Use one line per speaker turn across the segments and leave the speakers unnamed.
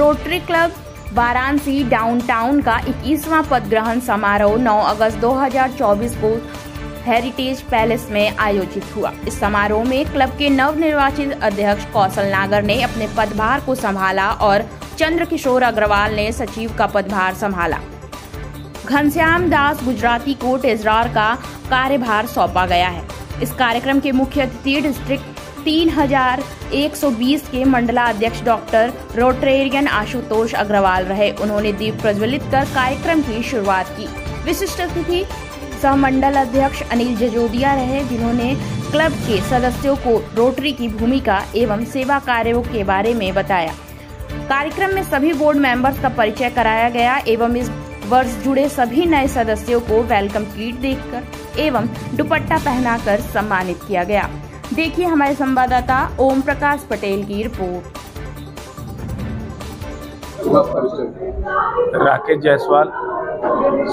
Rotary club, Varanasi downtown का 21वां पद ग्रहण समारोह 9 अगस्त 2024 को हेरिटेज पैलेस में आयोजित हुआ। इस समारोह में क्लब के नवनिर्वाचित अध्यक्ष कौशल नागर ने अपने पदभार को संभाला और चंद्र किशोर अग्रवाल ने सचिव का पदभार संभाला। घनश्याम दास गुजराती को टेजरार का कार्यभार सौंपा गया है। इस कार्यक्रम के मुख्य अतिथि डिस्ट्रिक्ट 3120 के मंडला अध्यक्ष डॉक्टर रोटेरियन आशुतोष अग्रवाल रहे। उन्होंने दीप प्रज्वलित कर कार्यक्रम की शुरुआत की। विशिष्ट अतिथि सहमंडल अध्यक्ष अनिल जजोदिया रहे, जिन्होंने क्लब के सदस्यों को रोटरी की भूमिका एवं सेवा कार्यों के बारे में बताया। कार्यक्रम में सभी बोर्ड मेंबर्स का परिचय कराया गया एवं इस वर्ष जुड़े सभी नए सदस्यों को वेलकम किट देकर एवं दुपट्टा पहनाकर सम्मानित किया गया। देखिए हमारे संवाददाता ओम प्रकाश पटेल की रिपोर्ट।
राकेश जायसवाल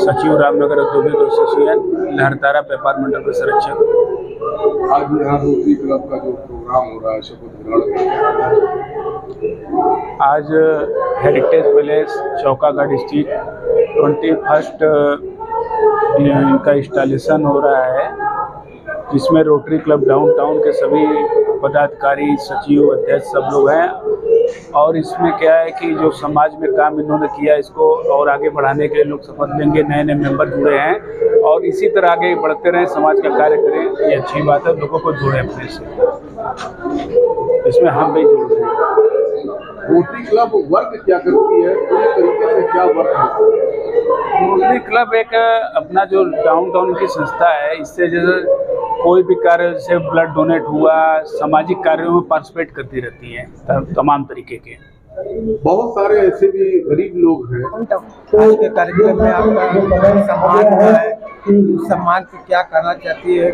सचिव रामनगर औद्योगिक एसोसिएशन लहरतारा व्यापार मंडल के संरक्षक।
आज यहाँ रोटरी क्लब का जो प्रोग्राम हो रहा है शपथ ग्रहण
आज heritage palace Chaukagarh street twenty first इनका इंस्टॉलेशन हो रहा है। जिसमें रोटरी क्लब डाउनटाउन के सभी पदाधिकारी सचिव अध्यक्ष सब लोग हैं। और इसमें क्या है कि जो समाज में काम इन्होंने किया इसको और आगे बढ़ाने के लिए लोग शपथ लेंगे नए नए मेंबर जुड़े हैं। और इसी तरह आगे बढ़ते रहें समाज का कार्य करें ये अच्छी बात है लोगों को जोड़ें अपने से। इसमें हम भी जुड़ रहे हैं।
रोटरी क्लब वर्क क्या करती है? पूरी तरीके से क्या वर्क है?
रोटरी क्लब एक अपना जो डाउन टाउन की संस्था है इससे जैसे कोई भी कार्य जैसे ब्लड डोनेट हुआ, सामाजिक कार्यों में पार्टिसिपेट करती रहती है, तमाम तरीके के।
बहुत सारे ऐसे भी गरीब लोग हैं।
आज के कार्यक्रम में आपका सम्मान हुआ है सम्मान से क्या करना चाहती है?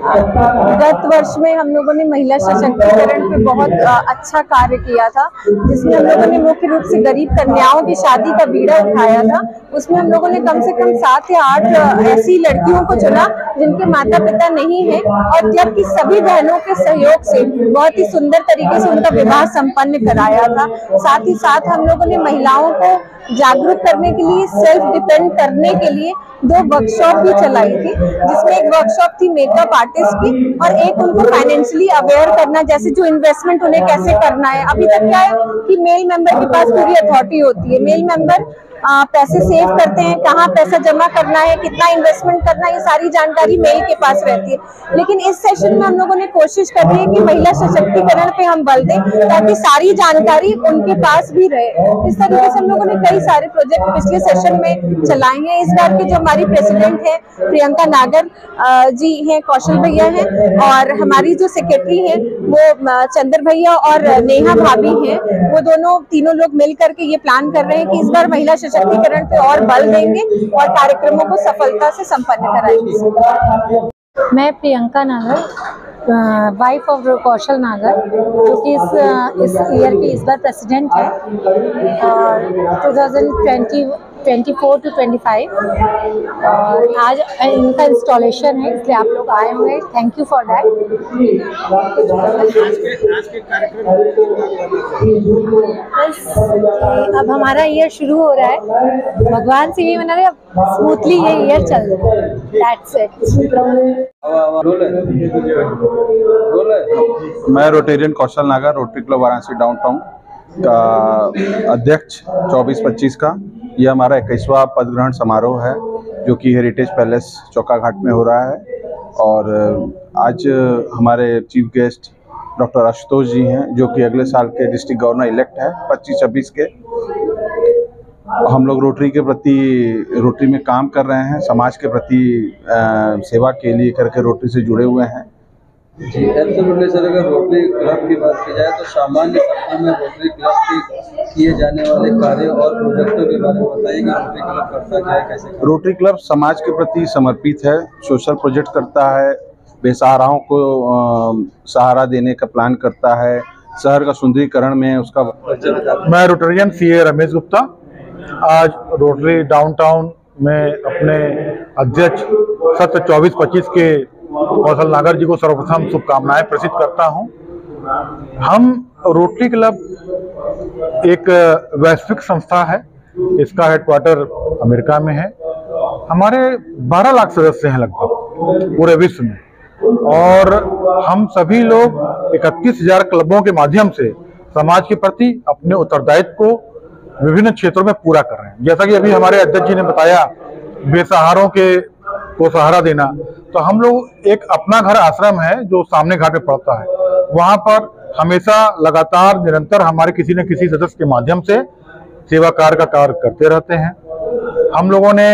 गत वर्ष में हम लोगों ने महिला सशक्तिकरण पे बहुत अच्छा कार्य किया था जिसमें हम लोगों ने मुख्य रूप से गरीब कन्याओं की शादी का बीड़ा उठाया था। उसमें हम लोगों ने कम से कम सात या आठ ऐसी लड़कियों को चुना जिनके माता पिता नहीं है और जबकि सभी बहनों के सहयोग से बहुत ही सुंदर तरीके से उनका विवाह संपन्न कराया था। साथ ही साथ हम लोगों ने महिलाओं को जागरूक करने के लिए सेल्फ डिपेंड करने के लिए दो वर्कशॉप भी चलाई थी, जिसमें एक वर्कशॉप थी मेकअप आर्टिस्ट की और एक उनको फाइनेंशियली अवेयर करना, जैसे जो इन्वेस्टमेंट उन्हें कैसे करना है। अभी तक क्या है कि मेल मेंबर के पास पूरी अथॉरिटी होती है। मेल मेंबर आ, पैसे सेव करते हैं कहाँ पैसा जमा करना है कितना इन्वेस्टमेंट करना है ये सारी जानकारी मेल के पास रहती है। लेकिन इस सेशन में हम लोगों ने कोशिश करी है कि महिला सशक्तिकरण पे हम बल दें ताकि सारी जानकारी उनके पास भी रहे। इस तरीके से हम लोगों ने कई सारे प्रोजेक्ट पिछले सेशन में चलाए हैं। इस बार की जो हमारी प्रेसिडेंट है प्रियंका नागर जी हैं कौशल भैया हैं और हमारी जो सेक्रेटरी हैं वो चंद्र भैया और नेहा भाभी हैं। वो दोनों तीनों लोग मिल करके ये प्लान कर रहे हैं कि इस बार महिला सशक्तिकरण पे और बल देंगे और कार्यक्रमों को सफलता से संपन्न कराएँगे।
मैं प्रियंका नागर वाइफ ऑफ़ कौशल नागर, जो कि इस इस ईयर की इस बार प्रेसिडेंट है। और 2020 24 टू 25 और आज इनका इंस्टॉलेशन है, इसलिए आप लोग आए हुए थैंक यू फॉर दैट अब हमारा ईयर शुरू हो रहा है। भगवान से यही मना रहे, अब स्मूथली ये ईयर चल रहा है।
मैं Rotarian Kaushal Nagar, Rotary club Varanasi downtown का अध्यक्ष 24-25 का। यह हमारा इक्कीसवा पद ग्रहण समारोह है जो कि हेरिटेज पैलेस चौका घाट में हो रहा है। और आज हमारे chief guest doctor Ashutosh ji हैं जो कि अगले साल के डिस्ट्रिक्ट गवर्नर इलेक्ट है 25-26 के। हम लोग रोटरी के प्रति रोटरी में काम कर रहे हैं समाज के प्रति अ, सेवा के लिए करके रोटरी से जुड़े हुए हैं।
जी एब्सोल्युटली सर अगर रोटरी क्लब की बात की जाए तो सामान्य सप्ताह में रोटरी क्लब के किए जाने वाले कार्य और प्रोजेक्टों के बारे में बताइए कि रोटरी क्लब करता क्या है कैसे करता
रोटरी क्लब समाज के प्रति समर्पित है सोशल प्रोजेक्ट करता है बेसहाराओं को अ, सहारा देने का प्लान करता है शहर का सुंदरीकरण में उसका
मैं Rotarian C A Ramesh Gupta आज रोटरी डाउनटाउन में अपने अध्यक्ष सत्र चौबीस पच्चीस के कौशल नागर जी को सर्वप्रथम शुभकामनाएँ प्रेषित करता हूँ। हम रोटरी क्लब एक वैश्विक संस्था है, इसका हेडक्वार्टर अमेरिका में है। हमारे 12 लाख सदस्य हैं लगभग, पूरे विश्व में। और हम सभी लोग इकतीस हज़ार क्लबों के माध्यम से समाज के प्रति अपने उत्तरदायित्व को विभिन्न क्षेत्रों में पूरा कर रहे हैं। जैसा कि अभी हमारे अध्यक्ष जी ने बताया, बेसहारों के को सहारा देना तो हम लोग एक अपना घर आश्रम है, जो सामने घाट पे पड़ता है। वहाँ पर हमेशा लगातार निरंतर हमारे किसी न किसी सदस्य के माध्यम से सेवा कार्य का कार्य करते रहते हैं। हम लोगों ने